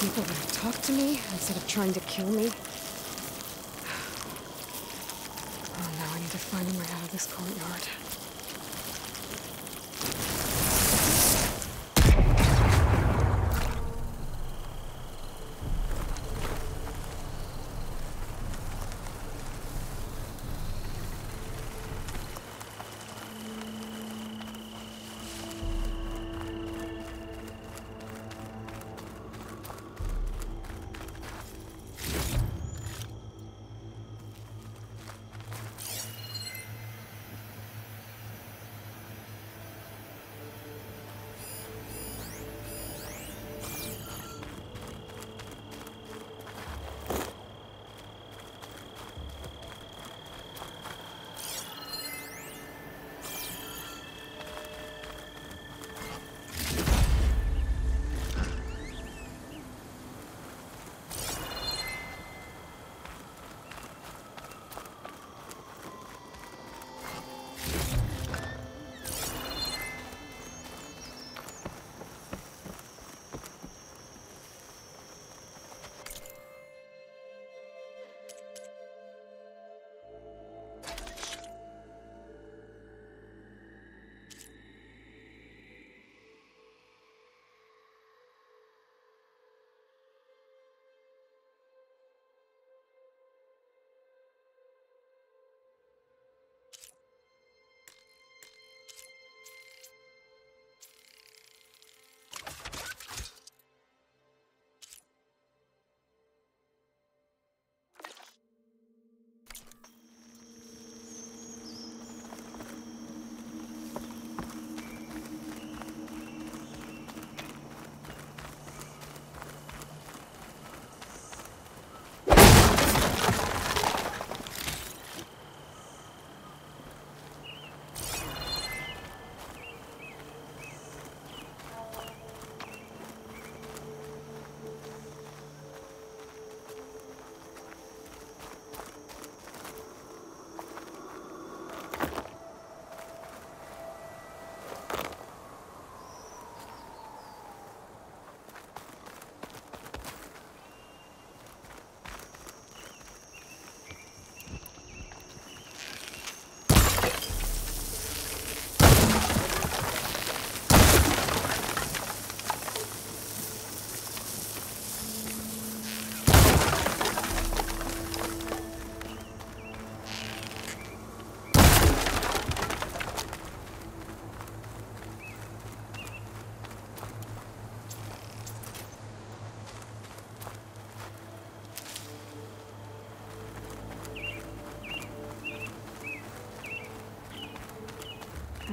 people have talked to me instead of trying to kill me.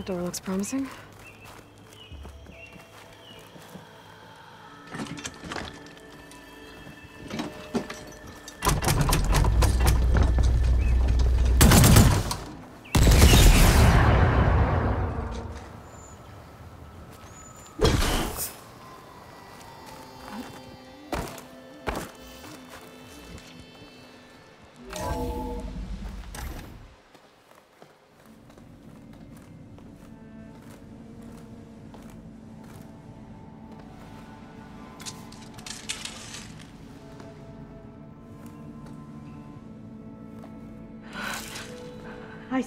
Door looks promising.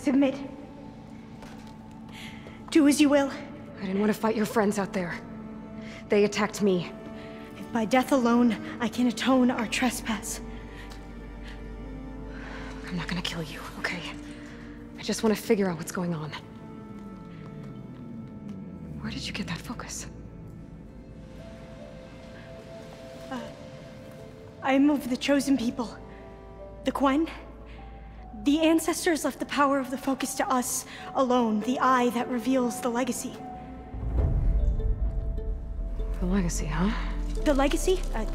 Submit. Do as you will. I didn't want to fight your friends out there. They attacked me. If by death alone I can atone our trespass. I'm not gonna kill you, okay? I just want to figure out what's going on. Where did you get that focus? Uh, I'm of the chosen people. The Quen. The ancestors left the power of the focus to us alone, the eye that reveals the legacy. The legacy, huh? The legacy? Uh,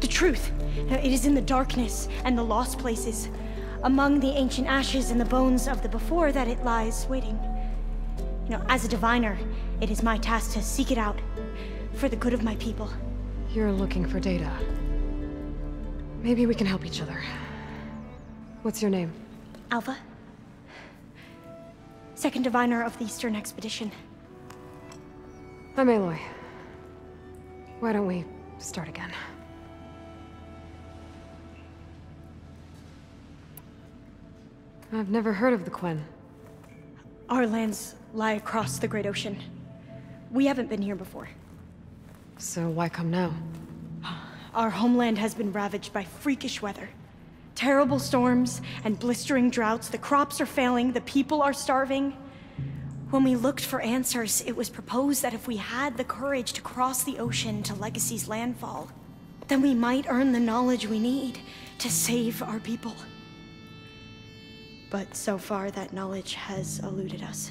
the truth. It is in the darkness and the lost places. Among the ancient ashes and the bones of the before that it lies waiting. You know, as a diviner, it is my task to seek it out for the good of my people. You're looking for data. Maybe we can help each other. What's your name? Alva? Second diviner of the Eastern Expedition. I'm Aloy. Why don't we start again? I've never heard of the Quen. Our lands lie across the Great Ocean. We haven't been here before. So why come now? Our homeland has been ravaged by freakish weather. Terrible storms and blistering droughts. The crops are failing, the people are starving. When we looked for answers, it was proposed that if we had the courage to cross the ocean to Legacy's landfall, then we might earn the knowledge we need to save our people. But so far, that knowledge has eluded us.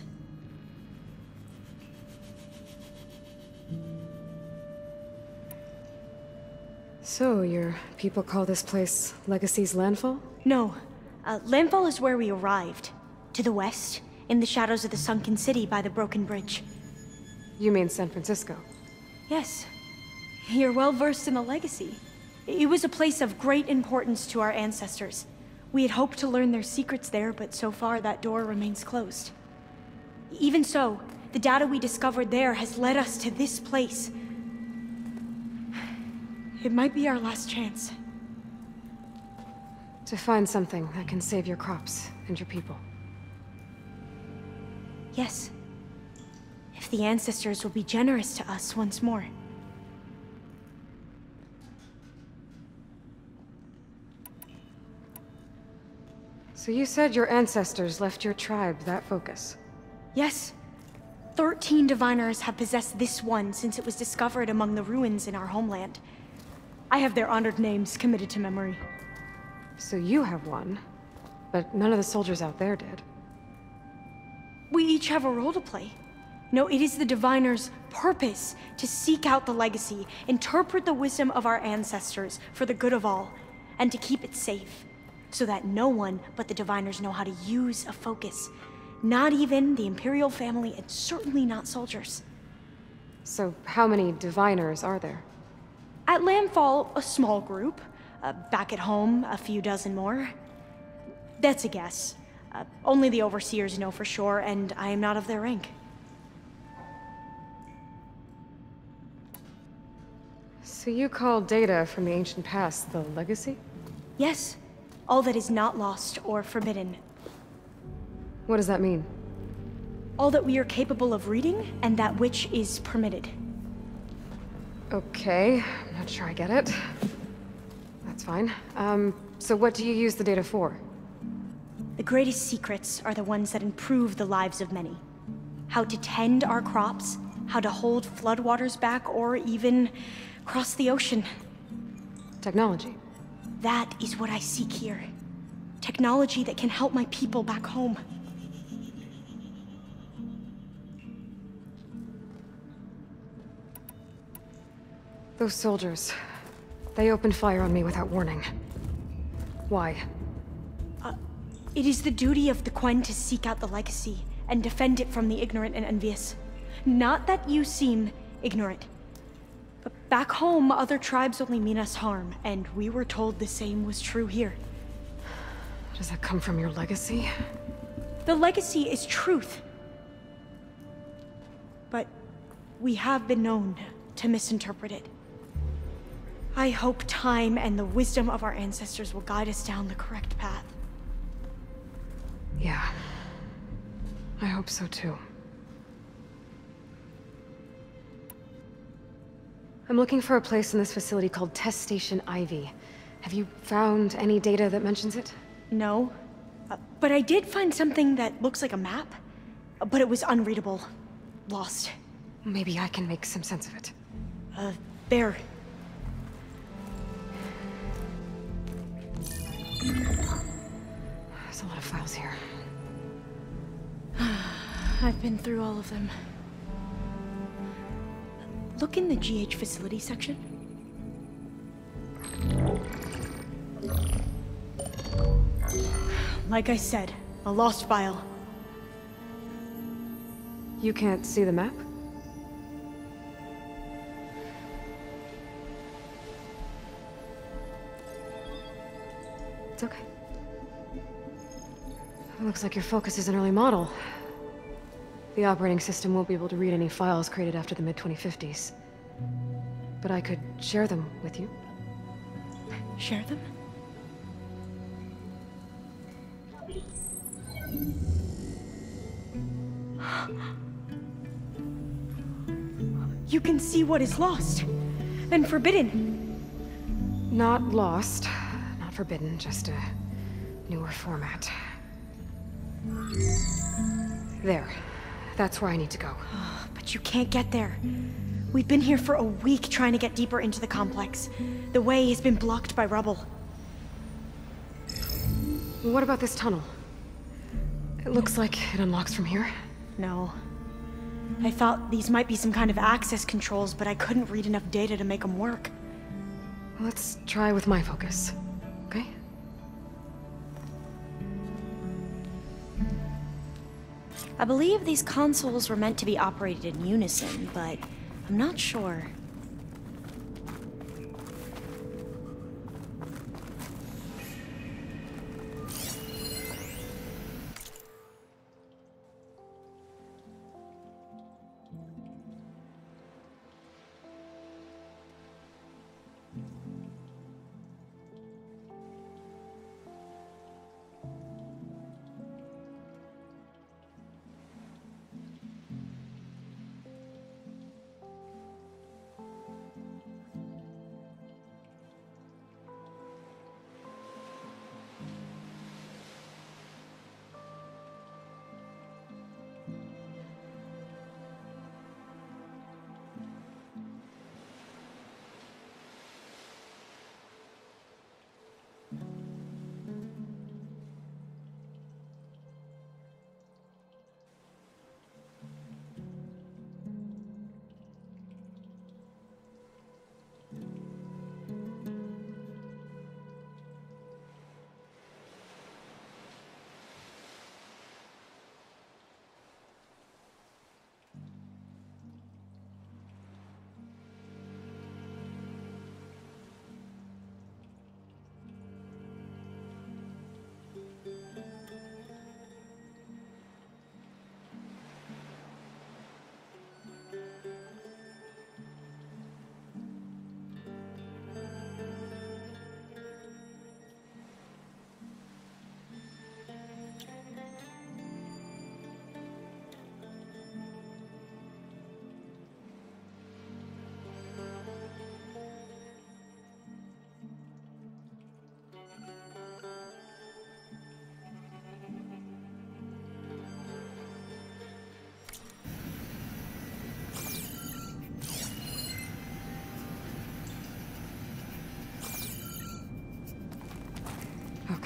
So, your people call this place Legacy's Landfall? No. Uh, Landfall is where we arrived. To the west, in the shadows of the sunken city by the broken bridge. You mean San Francisco? Yes. You're well versed in the legacy. It was a place of great importance to our ancestors. We had hoped to learn their secrets there, but so far that door remains closed. Even so, the data we discovered there has led us to this place. It might be our last chance. To find something that can save your crops and your people. Yes. If the ancestors will be generous to us once more. So you said your ancestors left your tribe that focus? Yes. Thirteen diviners have possessed this one since it was discovered among the ruins in our homeland. I have their honored names committed to memory. So you have one, but none of the soldiers out there did. We each have a role to play. No, it is the Diviner's purpose to seek out the legacy, interpret the wisdom of our ancestors for the good of all, and to keep it safe, so that no one but the Diviners know how to use a focus. Not even the Imperial family, and certainly not soldiers. So how many Diviners are there? At Landfall, a small group. Uh, back at home, a few dozen more. That's a guess. Uh, only the Overseers know for sure, and I am not of their rank. So you call data from the ancient past the legacy? Yes. All that is not lost or forbidden. What does that mean? All that we are capable of reading, and that which is permitted. Okay, I'm not sure I get it. That's fine. Um, so what do you use the data for? The greatest secrets are the ones that improve the lives of many. How to tend our crops, how to hold floodwaters back, or even cross the ocean. Technology. That is what I seek here. Technology that can help my people back home. Those soldiers. They opened fire on me without warning. Why? Uh, it is the duty of the Quen to seek out the legacy and defend it from the ignorant and envious. Not that you seem ignorant. But back home, other tribes only mean us harm, and we were told the same was true here. Does that come from your legacy? The legacy is truth. But we have been known to misinterpret it. I hope time and the wisdom of our ancestors will guide us down the correct path. Yeah. I hope so too. I'm looking for a place in this facility called Test Station Ivy. Have you found any data that mentions it? No. Uh, but I did find something that looks like a map. But it was unreadable. Lost. Maybe I can make some sense of it. Uh, there. There's a lot of files here. I've been through all of them. Look in the GH facility section. Like I said, a lost file. You can't see the map? It's okay. It looks like your focus is an early model. The operating system won't be able to read any files created after the mid-2050s. But I could share them with you. Share them? You can see what is lost and forbidden. Not lost, forbidden, just a newer format. There. That's where I need to go. But you can't get there. We've been here for a week trying to get deeper into the complex. The way has been blocked by rubble. What about this tunnel? It looks like it unlocks from here. No. I thought these might be some kind of access controls, but I couldn't read enough data to make them work. Let's try with my focus, I believe these consoles were meant to be operated in unison, but I'm not sure.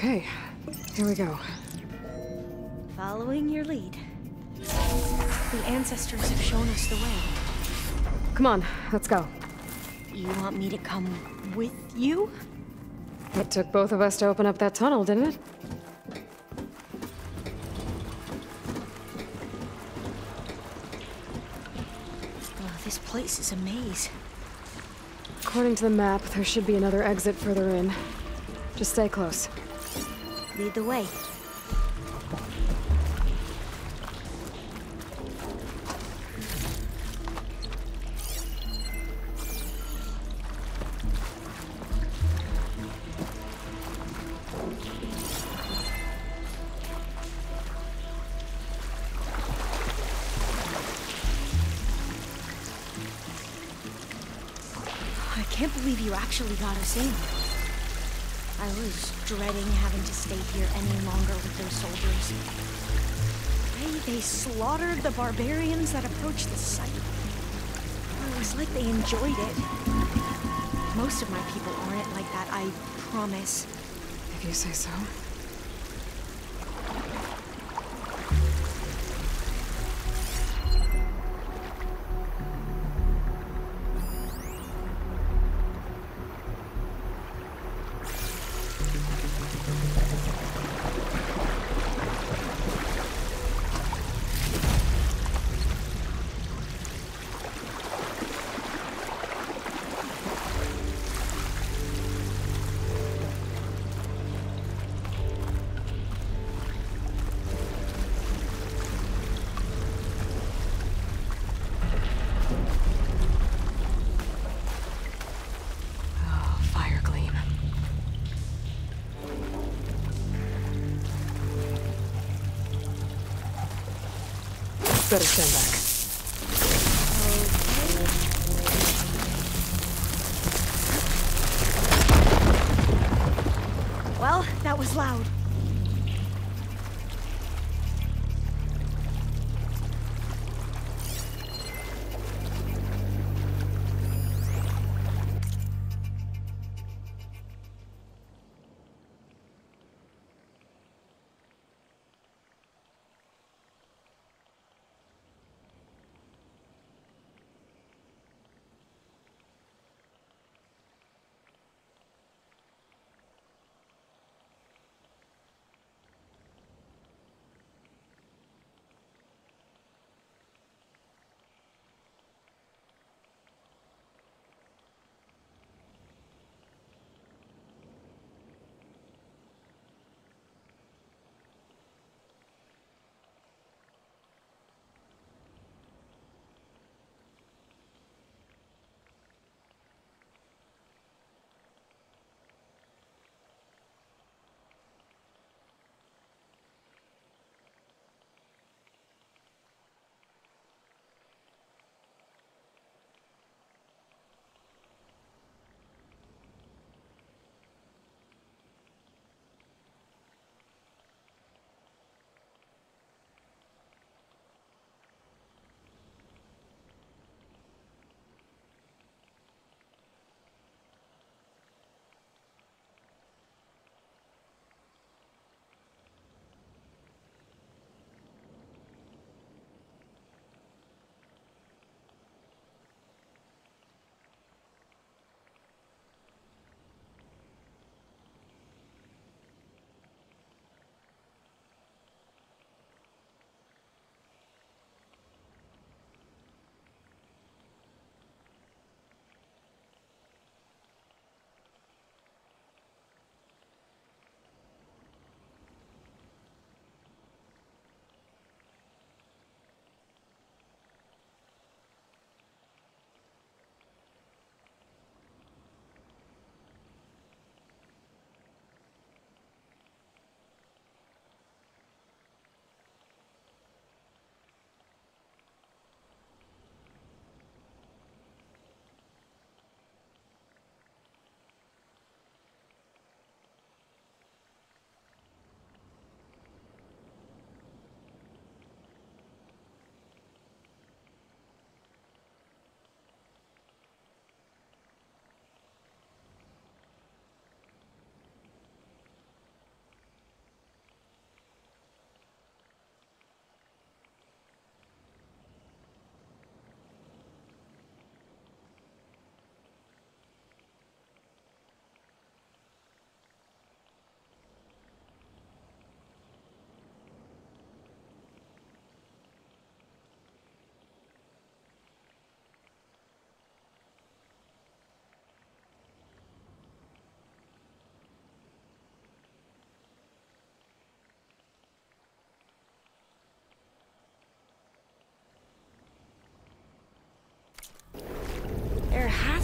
Okay, here we go. Following your lead. The ancestors have shown us the way. Come on, let's go. You want me to come with you? It took both of us to open up that tunnel, didn't it? Oh, this place is a maze. According to the map, there should be another exit further in. Just stay close. Lead the way. I can't believe you actually got us in. I was dreading having to stay here any longer with those soldiers. They, they slaughtered the barbarians that approached the site. It was like they enjoyed it. Most of my people aren't like that, I promise. If you say so. Better stand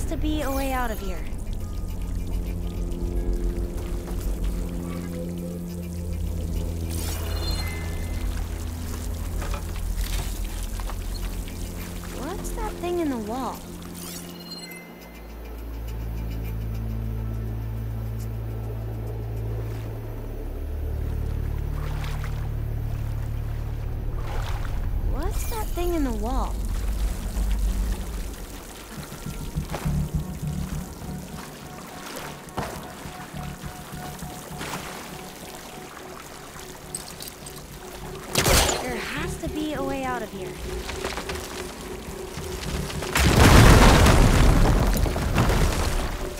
to be a way out of here. What's that thing in the wall?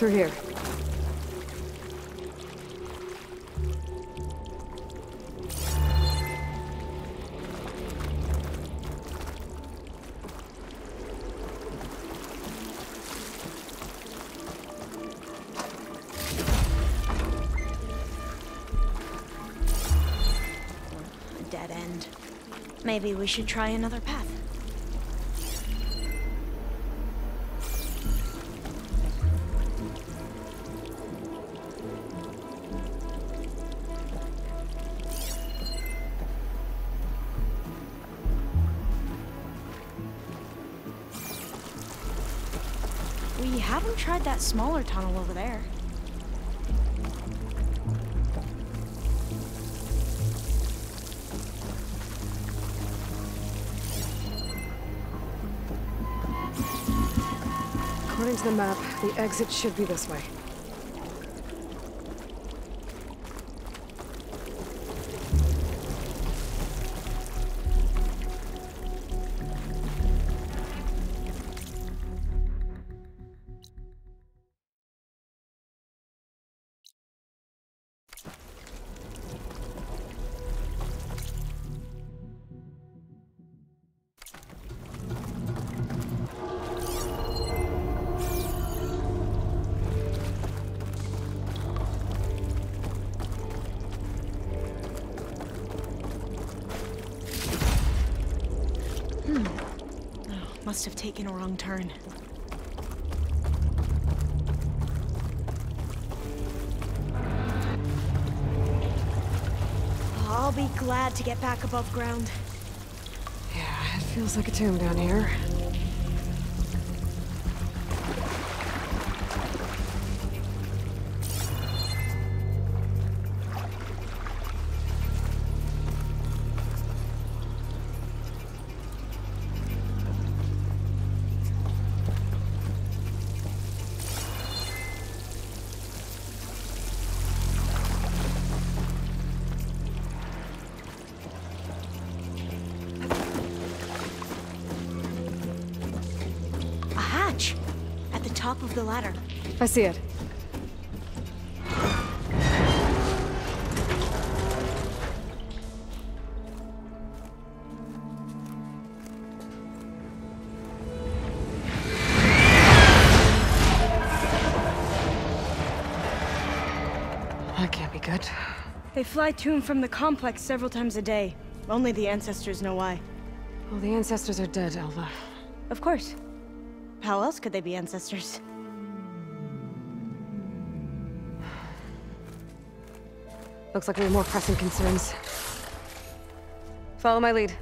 Through here. A dead end. Maybe we should try another path. Smaller tunnel over there. According to the map, the exit should be this way. Must have taken a wrong turn. I'll be glad to get back above ground. Yeah, it feels like a tomb down here. Of the ladder. I see it. That can't be good. They fly to and from the complex several times a day. Only the ancestors know why. Well, the ancestors are dead, Alva. Of course. How else could they be ancestors? Looks like we have more pressing concerns. Follow my lead.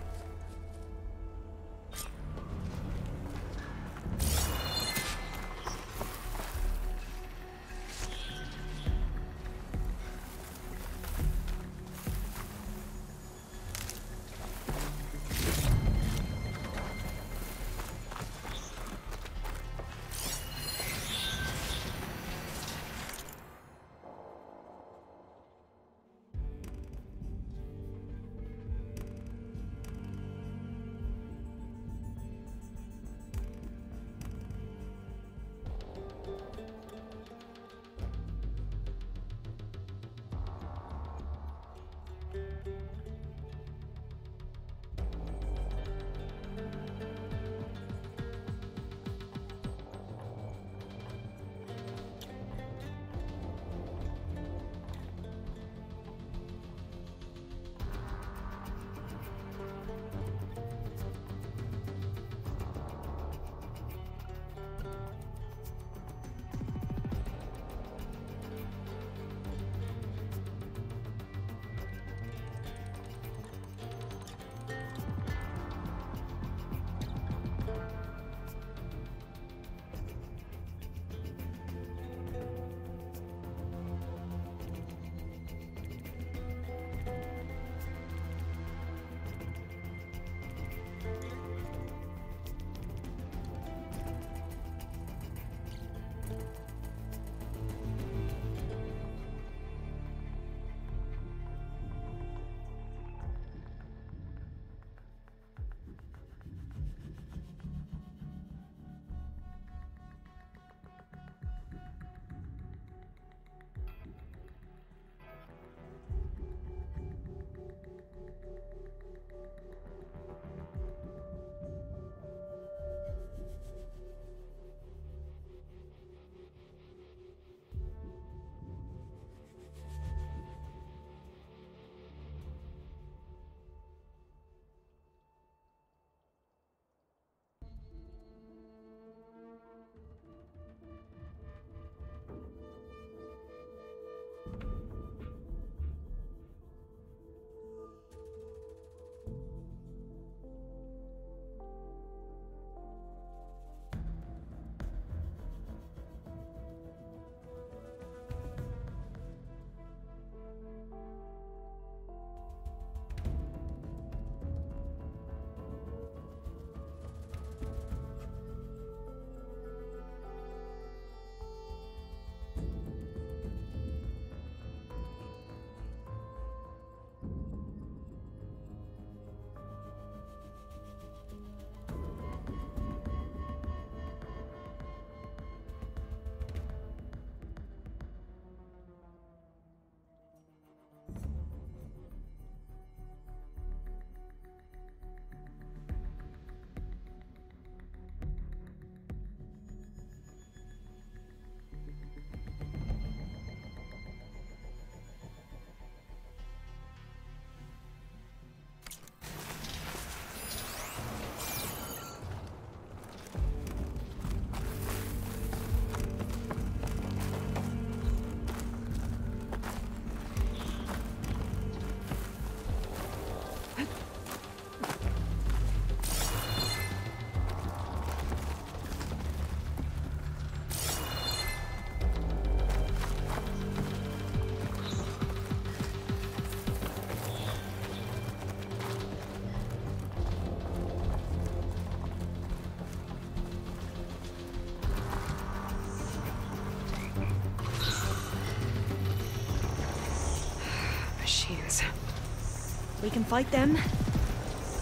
We can fight them,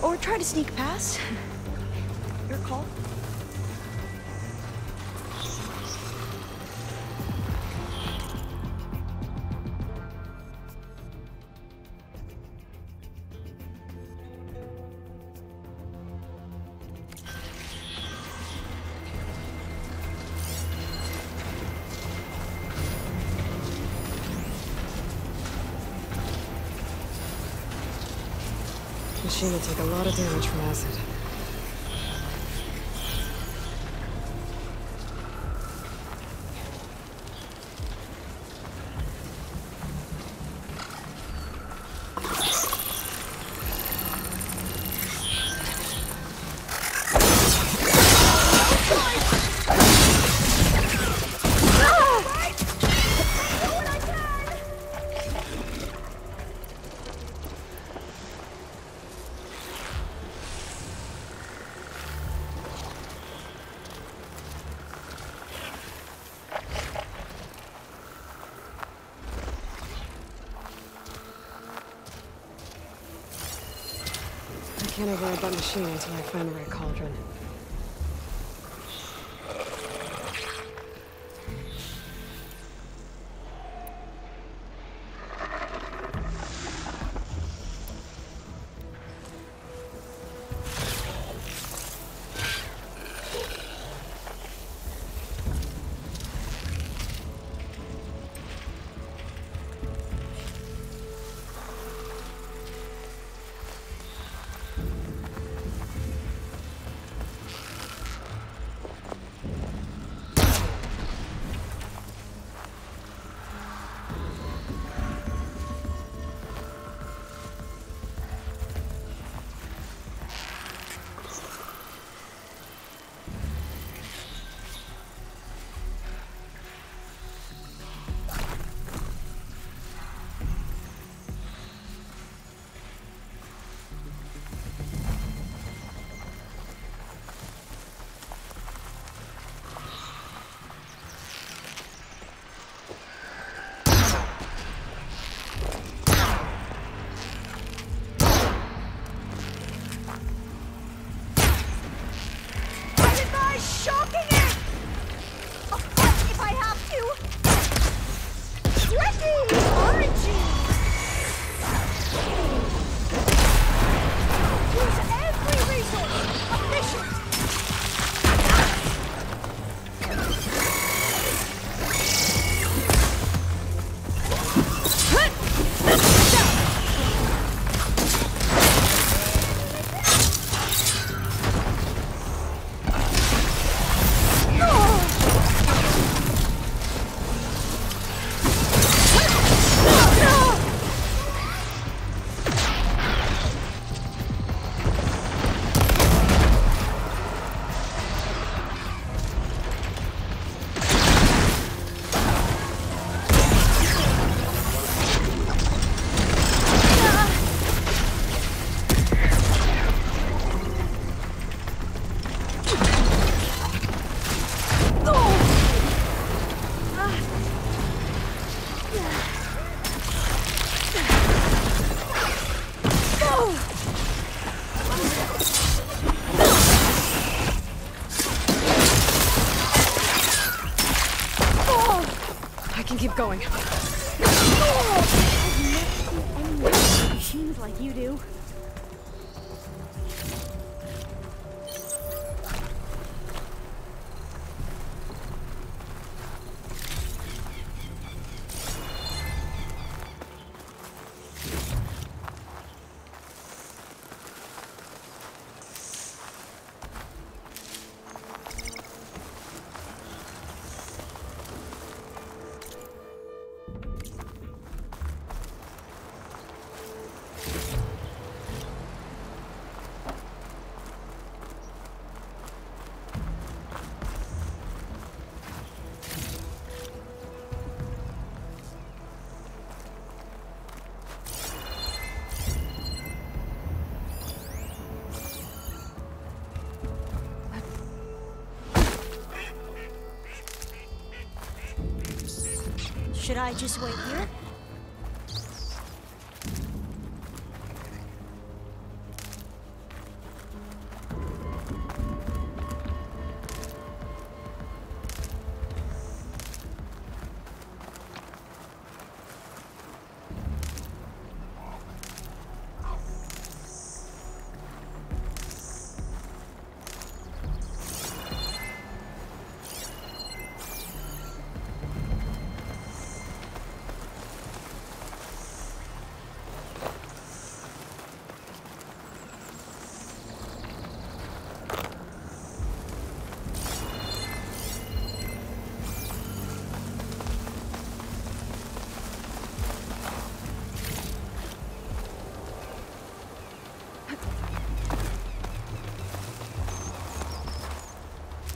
or try to sneak past. Will take a lot of damage from acid. I can't override machine until I find the like you do. Should I just wait here?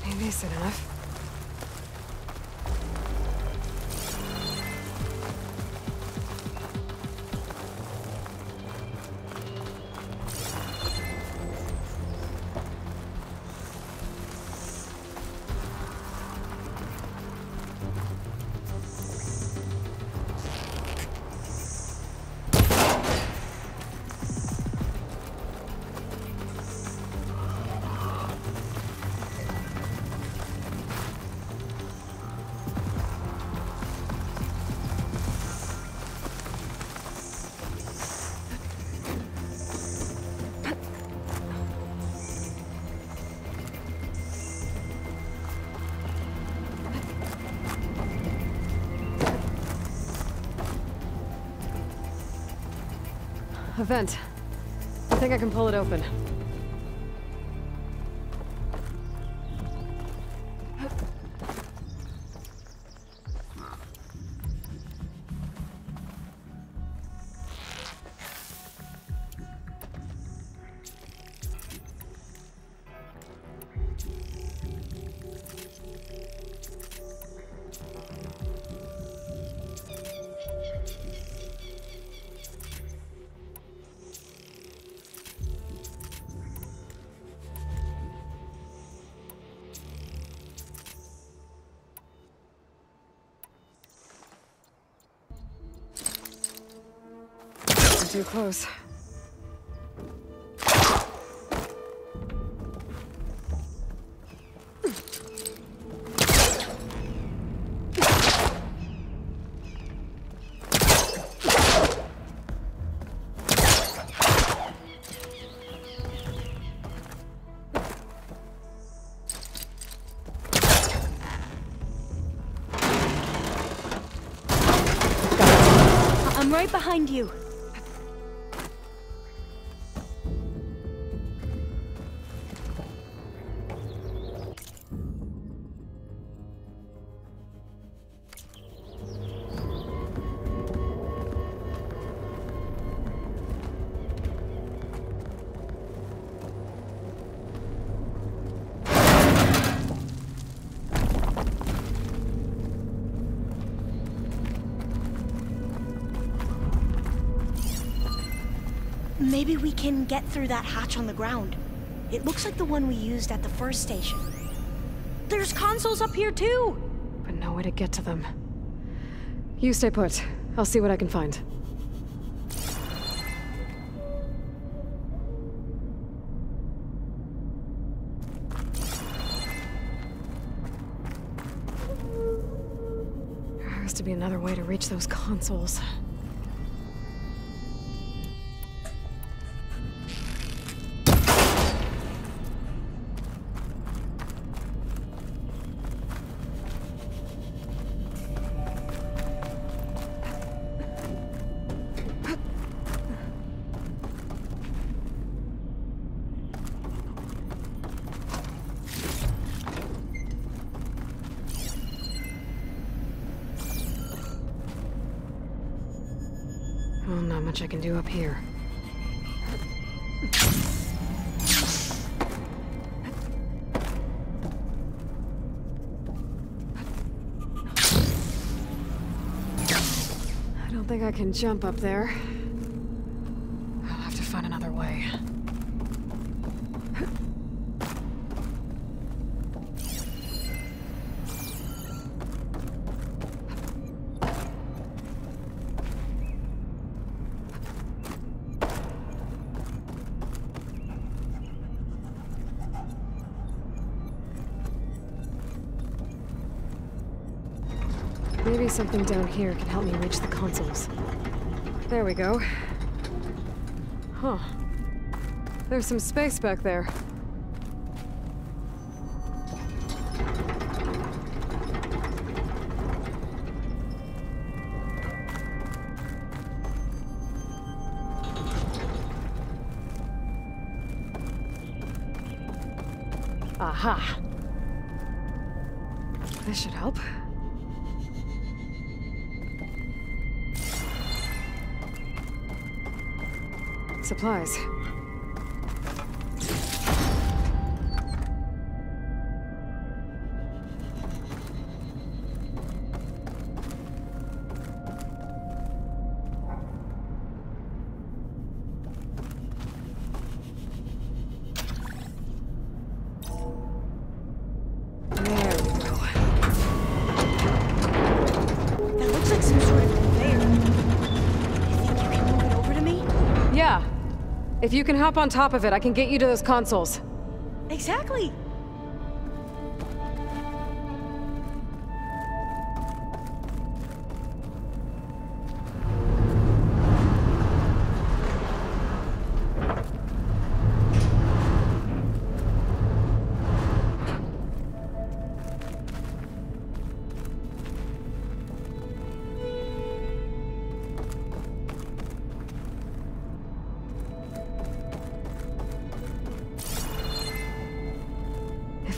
Maybe it's enough. A vent. I think I can pull it open. Close. I'm right behind you. Can get through that hatch on the ground. It looks like the one we used at the first station. There's consoles up here too! But no way to get to them. You stay put. I'll see what I can find. There has to be another way to reach those consoles. Think I can jump up there. Something down here can help me reach the consoles. There we go. Huh. There's some space back there. If you can hop on top of it, I can get you to those consoles. Exactly.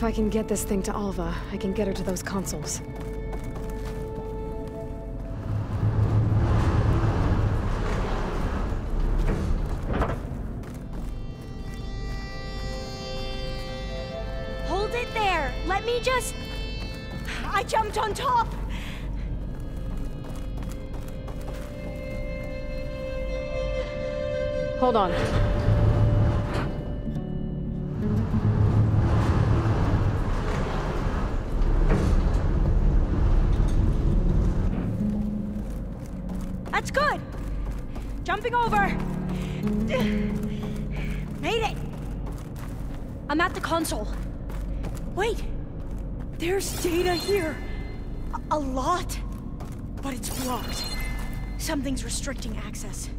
If I can get this thing to Alva, I can get her to those consoles. Hold it there. Let me just. I jumped on top. Hold on. Jumping over. Made it. I'm at the console. Wait. There's data here. A, a lot. But it's blocked. Something's restricting access.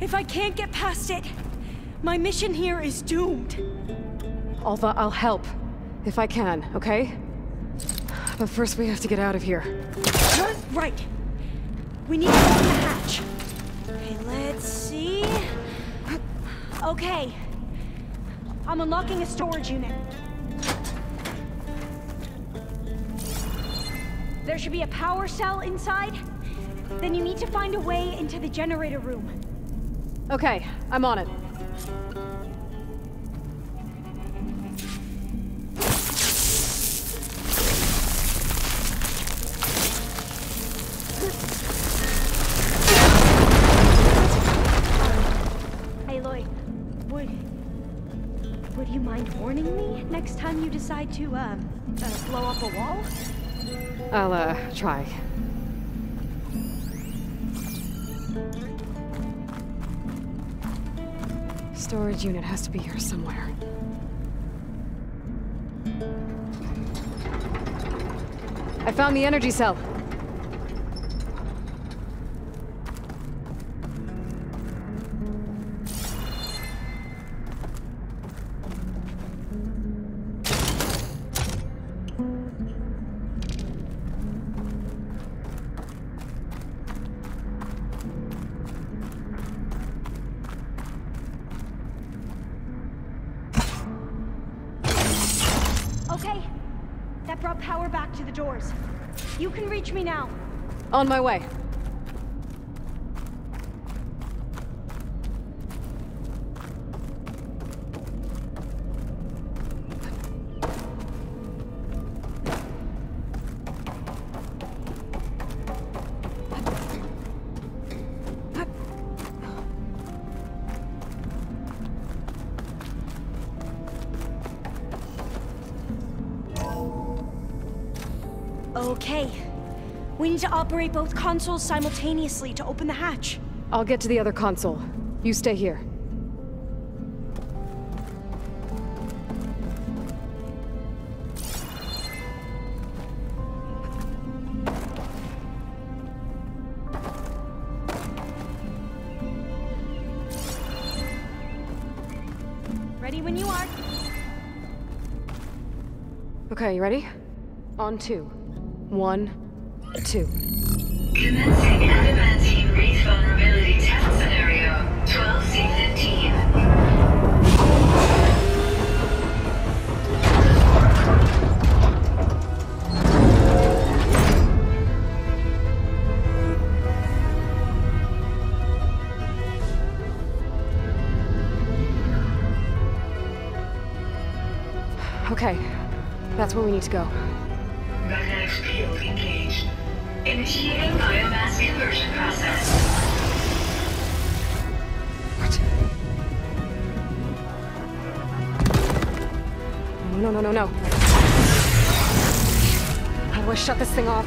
If I can't get past it, my mission here is doomed. Alva, I'll help. If I can, okay? But first we have to get out of here. Right. We need to open the hatch. Okay, let's see. Okay. I'm unlocking a storage unit. There should be a power cell inside. Then you need to find a way into the generator room. Okay, I'm on it. Next time you decide to, um, uh, blow up a wall? I'll, uh, try. Storage unit has to be here somewhere. I found the energy cell. On my way. Operate both consoles simultaneously to open the hatch. I'll get to the other console. You stay here. Ready when you are. Okay, you ready? On two. One, two. Commencing adamantium wraith vulnerability test scenario 12C15. Okay, that's where we need to go. Initiating biomass conversion process. What? No, no, no, no. Do I shut this thing off?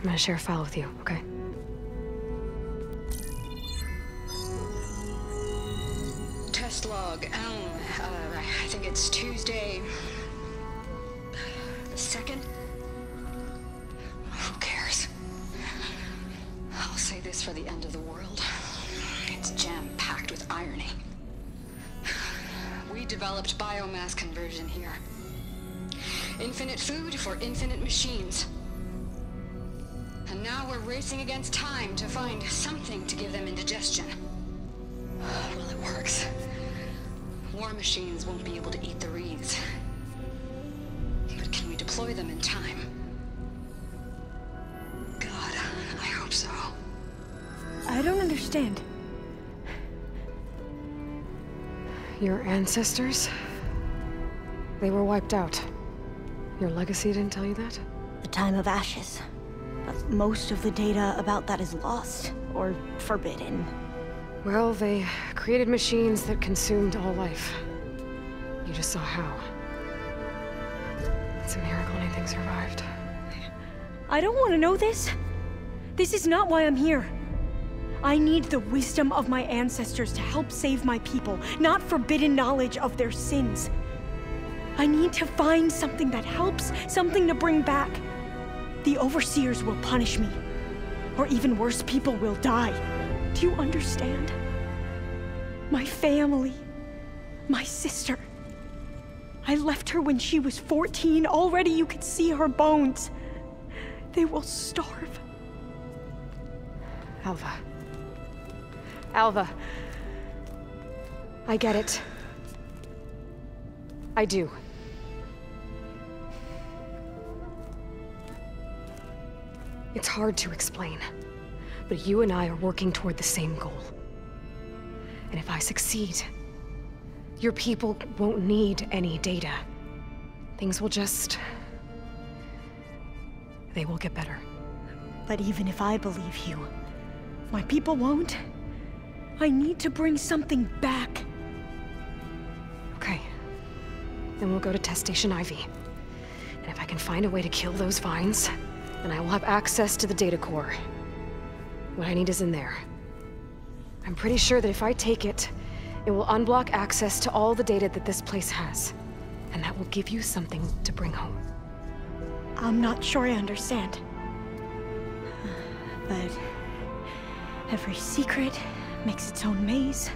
I'm gonna share a file with you, okay? Test log, Elm. Uh, I think it's Tuesday. The second? Who cares? I'll say this for the end of the world. It's jam packed with irony. We developed biomass conversion here. Infinite food for infinite machines. And now we're racing against time to find something to give them indigestion. Well, it works. War machines won't be able to eat the reeds. But can we deploy them in time? God, I hope so. I don't understand. Your ancestors? They were wiped out. Your legacy didn't tell you that? The time of ashes. Most of the data about that is lost or forbidden. Well, they created machines that consumed all life. You just saw how. It's a miracle anything survived. I don't want to know this. This is not why I'm here. I need the wisdom of my ancestors to help save my people, not forbidden knowledge of their sins. I need to find something that helps, something to bring back. The overseers will punish me. Or even worse, people will die. Do you understand? My family. My sister. I left her when she was 14. Already you could see her bones. They will starve. Alva. Alva. I get it. I do. It's hard to explain, but you and I are working toward the same goal. And if I succeed, your people won't need any data. Things will just. They will get better. But even if I believe you, my people won't. I need to bring something back. Okay. Then we'll go to test station Ivy. And if I can find a way to kill those vines, then I will have access to the data core. What I need is in there. I'm pretty sure that if I take it, it will unblock access to all the data that this place has. And that will give you something to bring home. I'm not sure I understand. But every secret makes its own maze.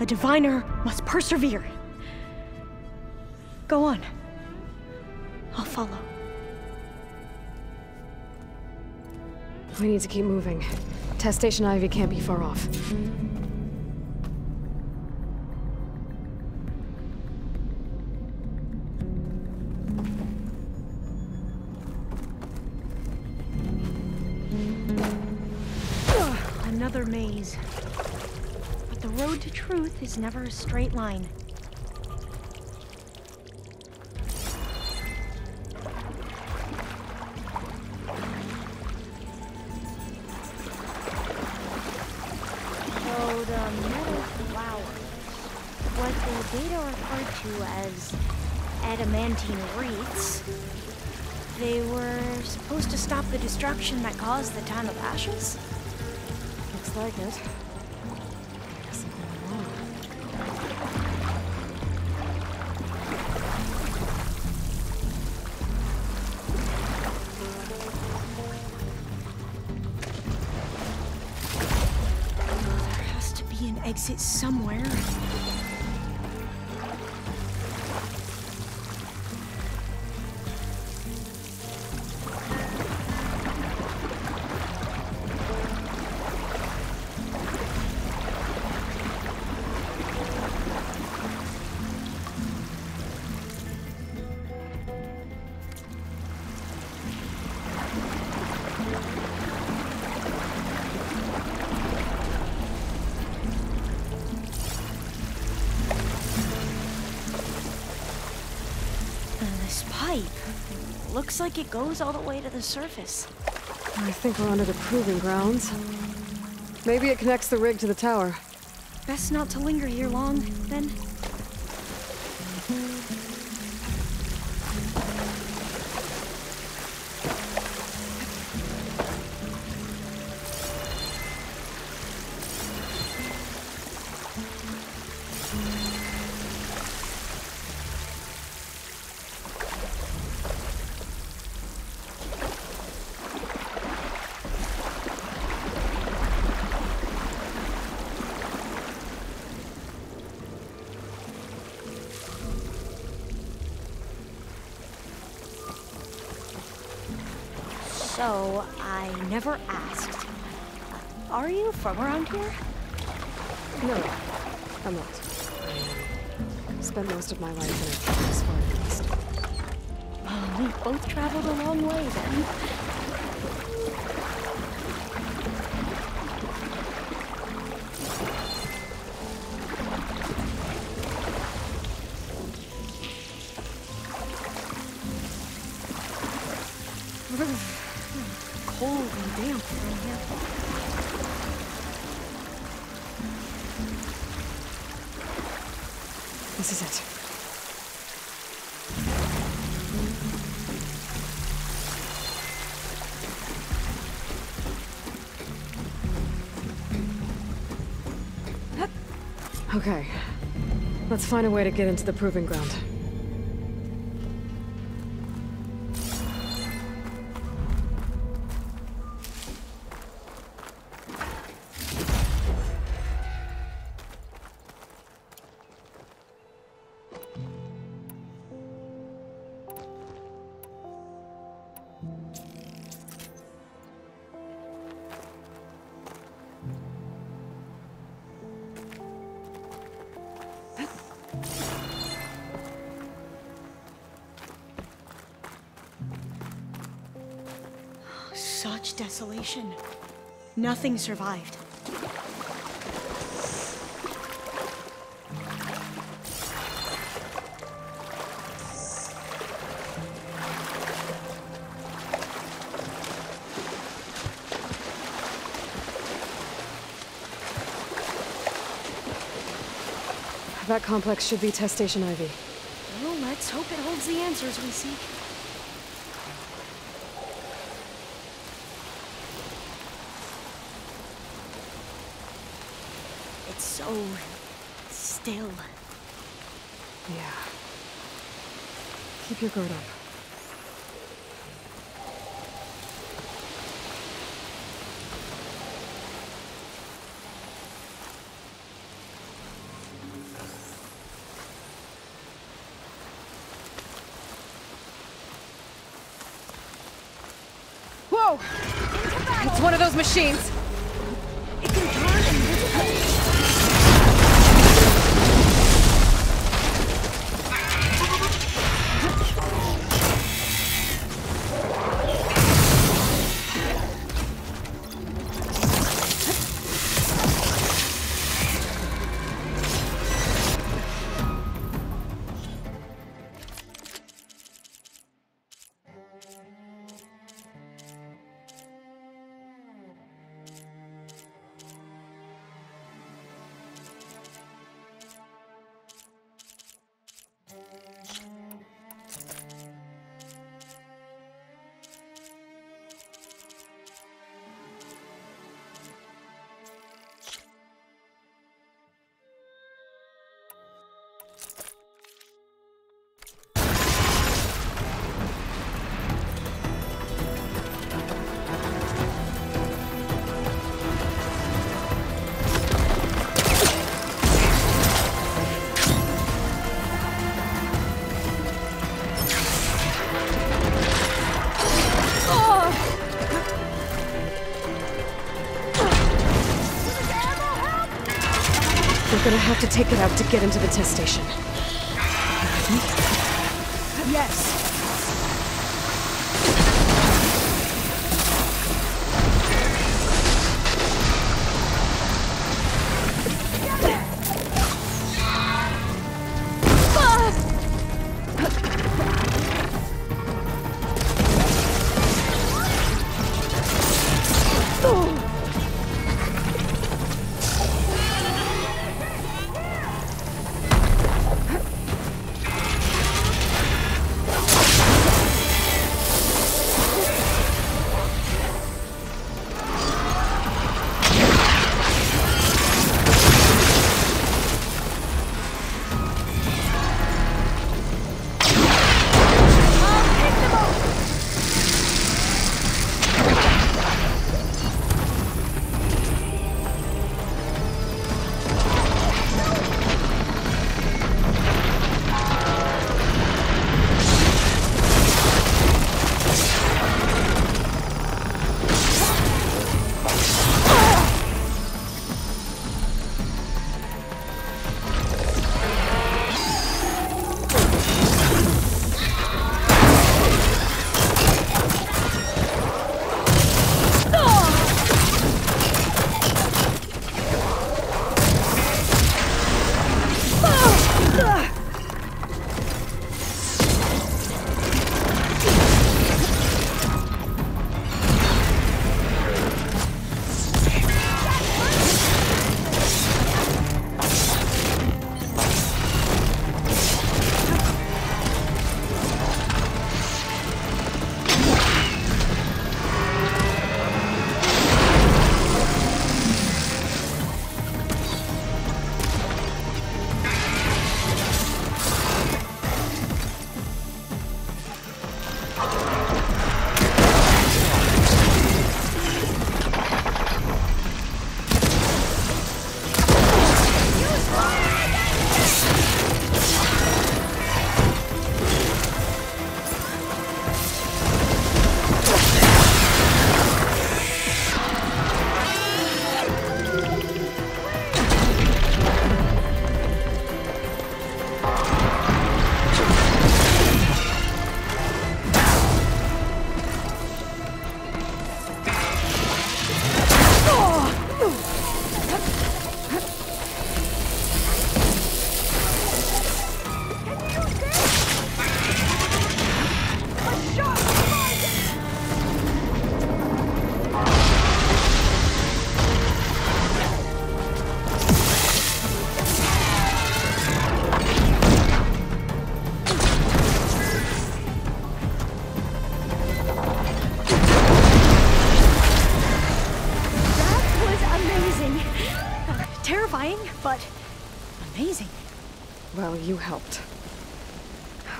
A diviner must persevere. Go on. I'll follow. We need to keep moving. Test station Ivy can't be far off. Another maze. But the road to truth is never a straight line. Stop the destruction that caused the time of ashes? Looks like it. Guess I'm going wrong. There has to be an exit somewhere. Like it goes all the way to the surface. I think we're under the proving grounds. Maybe it connects the rig to the tower. Best not to linger here long, then. Spent most of my life in a far. Well, we both traveled a long way then. Find a way to get into the proving ground. Nothing survived. That complex should be test station Ivy. Well, let's hope it holds the answers we seek. It's so still. Yeah. Keep your guard up. Whoa! It's one of those machines! To take it out to get into the test station. Yes!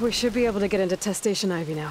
We should be able to get into test station Ivy now.